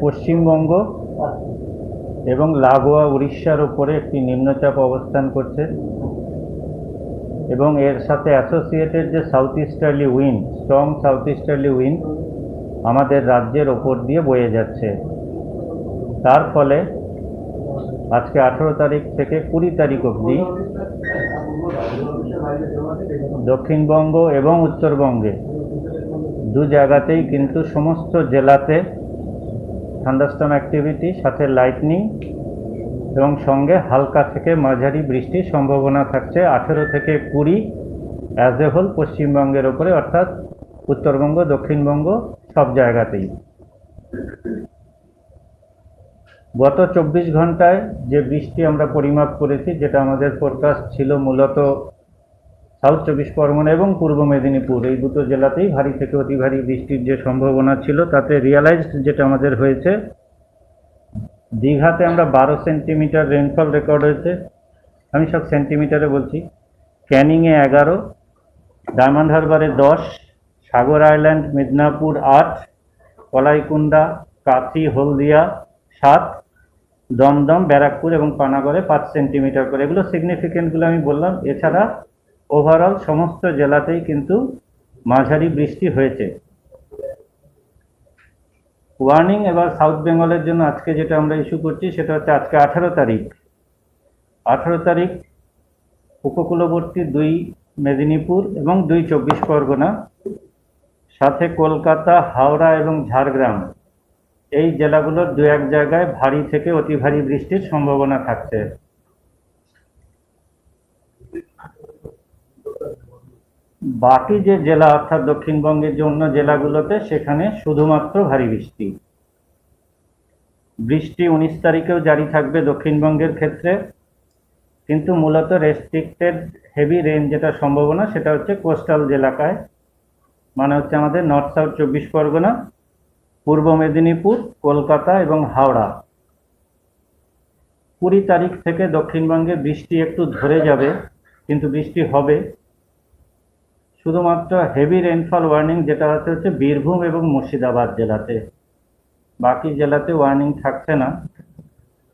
পশ্চিমবঙ্গ এবং লাগোয়া উড়িষ্যার উপরে একটি নিম্নচাপ অবস্থান করছে এবং এর সাথে অ্যাসোসিয়েটেড যে south easterly wind strong south easterly wind আমাদের রাজ্যের ওপর দিয়ে বয়ে যাচ্ছে। তার ফলে আজকে আঠেরো তারিখ থেকে কুড়ি তারিখ অবধি দক্ষিণবঙ্গ এবং উত্তরবঙ্গে দু জায়গাতেই কিন্তু সমস্ত জেলাতে থান্ডারস্টর্ম অ্যাক্টিভিটি সাথে লাইটনিং এবং সঙ্গে হালকা থেকে মাঝারি বৃষ্টির সম্ভাবনা থাকছে। আঠেরো থেকে কুড়ি অ্যাজ এ হোল পশ্চিমবঙ্গের ওপরে, অর্থাৎ উত্তরবঙ্গ, দক্ষিণবঙ্গ সব জায়গাতেই। গত চব্বিশ ঘন্টায় যে বৃষ্টি আমরা পরিমাপ করেছি, যেটা আমাদের ফোরকাস্ট ছিল মূলত সাউথ চব্বিশ পরগনা এবং পূর্ব মেদিনীপুর, এই দুটো জেলাতেই ভারী থেকে অতি ভারী বৃষ্টির যে সম্ভাবনা ছিল, তাতে রিয়ালাইজড যেটা আমাদের হয়েছে, দীঘাতে আমরা বারো সেন্টিমিটার রেনফল রেকর্ড হয়েছে। আমি সব সেন্টিমিটারে বলছি। ক্যানিংয়ে এগারো, ডায়মন্ড হারবারে দশ, সাগর আইল্যান্ড, মিদনাপুর আট কলাইকুণ্ডা কাথি, হলদিয়া সাত, দমদম, ব্যারাকপুর এবং পানাগড়ে পাঁচ সেন্টিমিটার করে। এগুলো সিগনিফিকেন্টগুলো আমি বললাম। এছাড়া ওভারঅল সমস্ত জেলাতেই কিন্তু মাঝারি বৃষ্টি হয়েছে। ওয়ার্নিং এবার সাউথ বেঙ্গলের জন্য আজকে যেটা আমরা ইস্যু করছি, সেটা হচ্ছে আজকে আঠারো তারিখ। আঠারো তারিখ উপকূলবর্তী দুই মেদিনীপুর এবং দুই চব্বিশ পরগনা, সাথে কলকাতা, হাওড়া এবং ঝাড়গ্রাম। এই জেলাগুলোর দু এক জায়গায় ভারী থেকে অতি ভারী বৃষ্টির সম্ভাবনা থাকছে। বাকি যে জেলা, অর্থাৎ দক্ষিণবঙ্গের যে অন্য জেলাগুলোতে, সেখানে শুধুমাত্র ভারী বৃষ্টি। বৃষ্টি উনিশ তারিখেও জারি থাকবে দক্ষিণবঙ্গের ক্ষেত্রে, কিন্তু মূলত রেস্ট্রিক্টেড হেভি রেন যেটা সম্ভাবনা, সেটা হচ্ছে কোস্টাল এলাকায় মানে হচ্ছে আমাদের নর্থ সাউথ চব্বিশ পরগনা, পূর্ব মেদিনীপুর, কলকাতা এবং হাওড়া। কুড়ি তারিখ থেকে দক্ষিণবঙ্গে বৃষ্টি একটু ধরে যাবে, কিন্তু বৃষ্টি হবে। শুধুমাত্র হেভি রেনফল ওয়ার্নিং যেটা হচ্ছে হচ্ছে বীরভূম এবং মুর্শিদাবাদ জেলাতে। বাকি জেলাতে ওয়ার্নিং থাকছে না।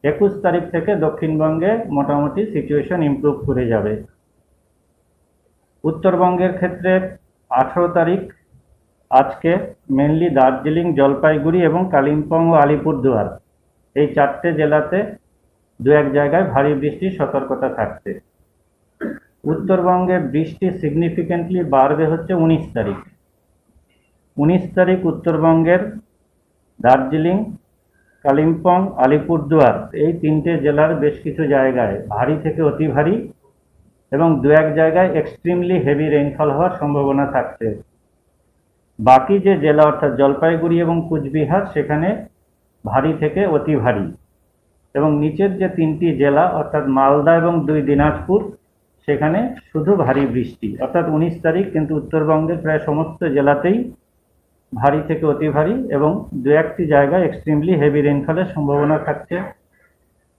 একুশ তারিখ থেকে দক্ষিণবঙ্গে মোটামুটি সিচুয়েশন ইমপ্রুভ করে যাবে। উত্তরবঙ্গের ক্ষেত্রে আঠেরো তারিখ, আজকে মেনলি দার্জিলিং, জলপাইগুড়ি এবং কালিম্পং ও আলিপুরদুয়ার। এই চারটে জেলাতে দু এক জায়গায় ভারী বৃষ্টির সতর্কতা থাকছে। উত্তরবঙ্গে বৃষ্টি সিগনিফিকেন্টলি বাড়বে হচ্ছে উনিশ তারিখ। উনিশ তারিখ উত্তরবঙ্গের দার্জিলিং, কালিম্পং, আলিপুরদুয়ার এই তিনটে জেলার বেশ কিছু জায়গায় ভারী থেকে অতি ভারী এবং দু এক জায়গায় এক্সট্রিমলি হেভি রেইনফল হওয়ার সম্ভাবনা থাকছে। বাকি যে জেলা অর্থাৎ জলপাইগুড়ি এবং কুচবিহার সেখানে ভারী থেকে অতি ভারী এবং নিচের যে তিনটি জেলা অর্থাৎ মালদা এবং দুই দিনাজপুর সেখানে শুধু ভারী বৃষ্টি। অর্থাৎ উনিশ তারিখ কিন্তু উত্তরবঙ্গের প্রায় সমস্ত জেলাতেই ভারী থেকে অতি ভারী এবং দু একটি জায়গায় এক্সট্রিমলি হেভি রেনফলের সম্ভাবনা থাকছে।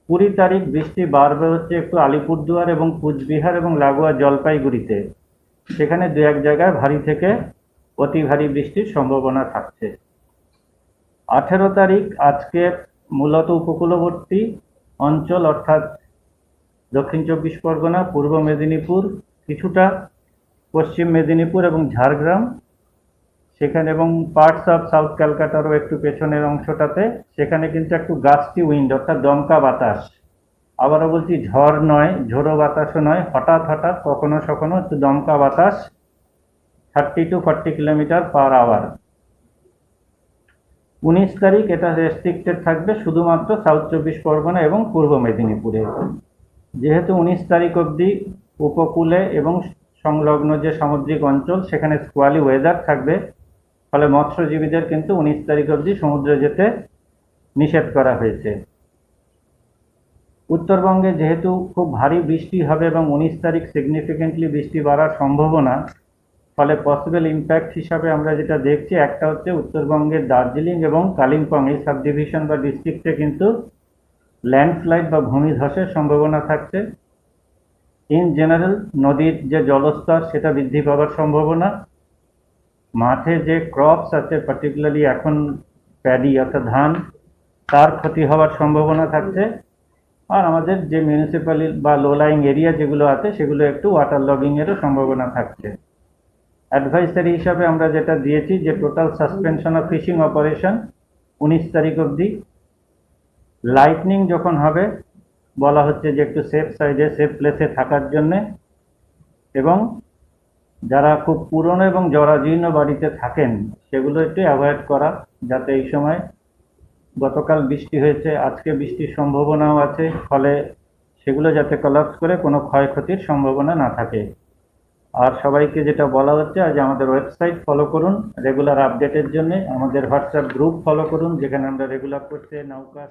কুড়ি তারিখ বৃষ্টি বাড়বে হচ্ছে একটু আলিপুরদুয়ার এবং কুচবিহার এবং লাগোয়া জলপাইগুড়িতে। সেখানে দু এক জায়গায় ভারী থেকে অতি ভারী বৃষ্টির সম্ভাবনা থাকছে। আঠেরো তারিখ আজকে মূলত উপকূলবর্তী অঞ্চল অর্থাৎ দক্ষিণ চব্বিশ পরগনা, পূর্ব মেদিনীপুর কিছুটা, পশ্চিম মেদিনীপুর এবং ঝাড়গ্রাম। সেখানে এবং পার্টস অফ সাউথ ক্যালকাটারও একটু পেছনের অংশটাতে। সেখানে কিন্তু একটু গাছটি উইন্ড অর্থাৎ দমকা বাতাস। আবারও বলছি, ঝড় নয়, ঝোড়ো বাতাসও নয়, হঠাৎ হঠাৎ কখনো সখনো একটু দমকা বাতাস thirty to forty kilometre per hour উনিশ তারিখ এটা রেস্ট্রিক্টেড থাকবে শুধুমাত্র সাউথ চব্বিশ পরগনা এবং পূর্ব মেদিনীপুরে। যেহেতু উনিশ তারিখ অবধি উপকূলে এবং সংলগ্ন যে সামুদ্রিক অঞ্চল, সেখানে স্কোয়ালি ওয়েদার থাকবে। ফলে মৎস্যজীবীদের কিন্তু উনিশ তারিখ অবধি সমুদ্রে যেতে নিষেধ করা হয়েছে। উত্তরবঙ্গে যেহেতু খুব ভারী বৃষ্টি হবে এবং উনিশ তারিখ সিগনিফিকেন্টলি বৃষ্টি বাড়ার সম্ভাবনা, ফলে পসিবল ইম্প্যাক্ট হিসাবে আমরা যেটা দেখছি, একটা হচ্ছে উত্তরবঙ্গের দার্জিলিং এবং কালিম্পং, এই সাব ডিভিশন বা ডিস্ট্রিক্টে কিন্তু ল্যান্ডস্লাইড বা ভূমিধসের সম্ভাবনা থাকছে। ইন জেনারেল, নদীর যে জলস্তর, সেটা বৃদ্ধি পাওয়ার সম্ভাবনা। মাঠে যে ক্রপস আছে পার্টিকুলারলি এখন প্যাডি অর্থাৎ ধান, তার ক্ষতি হওয়ার সম্ভাবনা থাকছে। আর আমাদের যে মিউনিসিপ্যালি বা লো লাইং এরিয়া যেগুলো আছে, সেগুলো একটু ওয়াটার লগিংয়েরও সম্ভাবনা থাকছে। অ্যাডভাইসারি হিসাবে আমরা যেটা দিয়েছি, যে total suspension of fishing operation উনিশ তারিখ অবধি। লাইটনিং যখন হবে, বলা হচ্ছে যে একটু সেফ সাইডে সেফ প্লেসে থাকার জন্যে। এবং যারা খুব পুরনো এবং জরাজীর্ণ বাড়িতে থাকেন, সেগুলো একটু অ্যাভয়েড করা, যাতে এই সময় গতকাল বৃষ্টি হয়েছে, আজকে বৃষ্টির সম্ভাবনাও আছে, ফলে সেগুলো যাতে কলাপস করে কোনো ক্ষয়ক্ষতির সম্ভাবনা না থাকে। আর সবাইকে যেটা বলা হচ্ছে, আজ আমাদের ওয়েবসাইট ফলো করুন। রেগুলার আপডেটের জন্য আমাদের হোয়াটসঅ্যাপ গ্রুপ ফলো করুন, যেখানে আমরা রেগুলার করতে নৌকা